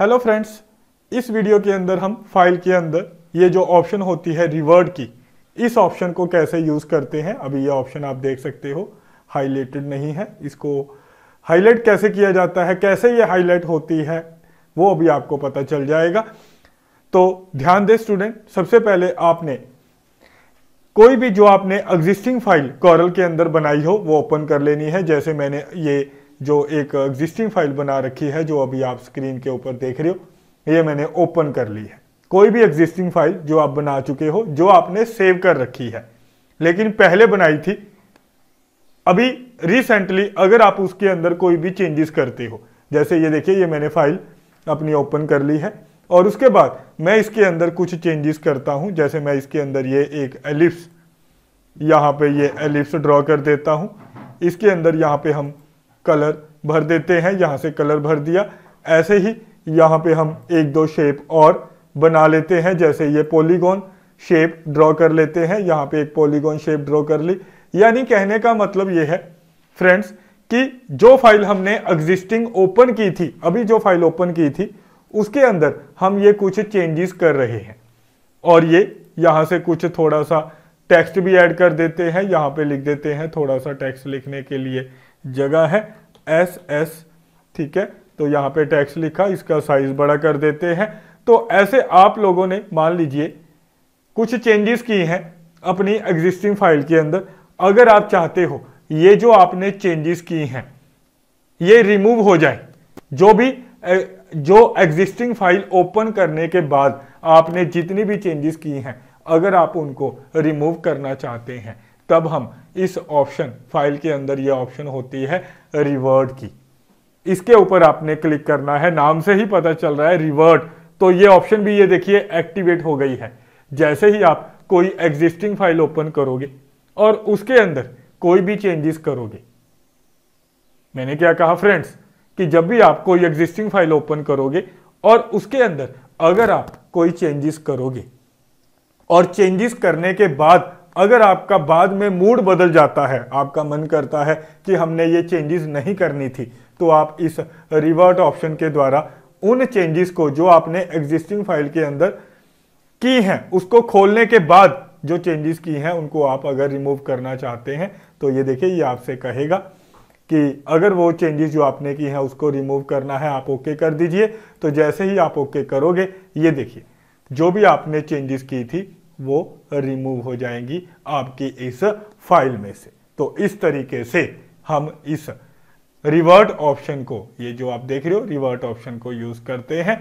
Hello friends इस video के अंदर हम फ़ाइल के अंदर ये जो ऑप्शन होती है रिवर्ड की, इस ऑप्शन को कैसे यूज़ करते हैं? अभी ये ऑप्शन आप देख सकते हो हाईलाइटेड नहीं है। इसको हाईलाइट कैसे किया जाता है, कैसे ये हाईलाइट होती है, वो अभी आपको पता चल जाएगा। तो ध्यान दे स्टूडेंट सबसे पहले आपने कोई भी जो आपने एग्जिस्टिंग फ़ाइल कॉरल के अंदर बनाई हो, वो ओपन कर लेनी है। जैसे मैंने ये जो एक एग्जिस्टिंग फ़ाइल बना रखी है, जो अभी आप स्क्रीन के ऊपर देख रहे हो, ये मैंने ओपन कर ली है। कोई भी एग्जिस्टिंग फ़ाइल जो आप बना चुके हो, जो आपने सेव कर रखी है। लेकिन पहले बनाई थी, अभी रिसेंटली अगर आप उसके अंदर कोई भी चेंजेस करते हो, जैसे ये देखिए, ये मैंने फ़ाइल अपनी ओपन कर ली है। और उसके बाद मैं इसके अंदर कुछ चेंजेस करता हूँ, जैसे मैं इसके अंदर ये एक एलिप्स यहाँ पे ये एलिप्स ड्रॉ कर देता हूँ। इसके अंदर यहाँ पे हम कलर भर देते हैं, यहाँ से कलर भर दिया। ऐसे ही यहाँ पे हम एक दो शेप और बना लेते हैं, जैसे ये पॉलीगॉन शेप ड्रॉ कर लेते हैं। यहाँ पे एक पॉलीगॉन शेप ड्रॉ कर ली। यानी कहने का मतलब ये है फ्रेंड्स कि जो फ़ाइल हमने एग्जिस्टिंग ओपन की थी, अभी जो फ़ाइल ओपन की थी, उसके अंदर हम ये कुछ चेंजेस कर रहे हैं। और ये यहाँ से कुछ थोड़ा सा टेक्स्ट भी ऐड कर देते हैं, यहाँ पे लिख देते हैं थोड़ा सा टेक्स्ट लिखने के लिए जगह है, एस एस, ठीक है? तो यहाँ पे टेक्स्ट लिखा, इसका साइज़ बड़ा कर देते हैं। तो ऐसे आप लोगों ने, मान लीजिए, कुछ चेंजेस की हैं अपनी एग्जिस्टिंग फ़ाइल के अंदर। अगर आप चाहते हो, ये जो आपने चेंजेस की हैं, ये रिमूव हो जाए, जो भी जो एग्जिस्टिंग फ़ाइल ओपन करने के बाद आपने जितनी भी चेंजेस की हैं अगर आप उनको रिमूव करना चाहते हैं, तब हम इस ऑप्शन फ़ाइल के अंदर ये ऑप्शन होती है रिवर्ड की। इसके ऊपर आपने क्लिक करना है, नाम से ही पता चल रहा है रिवर्ड तो ये ऑप्शन भी ये देखिए एक्टिवेट हो गई है। जैसे ही आप कोई एग्जिस्टिंग फ़ाइल ओपन करोगे और उसके अंदर कोई भी चेंजेस करोगे। मैंने क्या कहा फ्रेंड्स कि जब भी आप कोई एग्जिस्टिंग फ़ाइल ओपन करोगे और उसके अंदर अगर आप कोई चेंजेस करोगे और चेंजेस करने के बाद अगर आपका बाद में मूड बदल जाता है, आपका मन करता है कि हमने ये चेंजेस नहीं करनी थी तो आप इस रिवर्ट ऑप्शन के द्वारा उन चेंजेस को जो आपने एग्जिस्टिंग फ़ाइल के अंदर की हैं, उसको खोलने के बाद जो चेंजेस की हैं, उनको आप अगर रिमूव करना चाहते हैं तो ये देखिए, ये आपसे कहेगा कि अगर वो चेंजेस जो आपने की हैं, उसको रिमूव करना है, आप ओके कर दीजिए। तो जैसे ही आप ओके करोगे, ये देखिए, जो भी आपने चेंजेस की थी वो रिमूव हो जाएँगी आपकी इस फ़ाइल में से। तो इस तरीके से हम इस रिवर्ट ऑप्शन को, ये जो आप देख रहे हो रिवर्ट ऑप्शन को यूज़ करते हैं।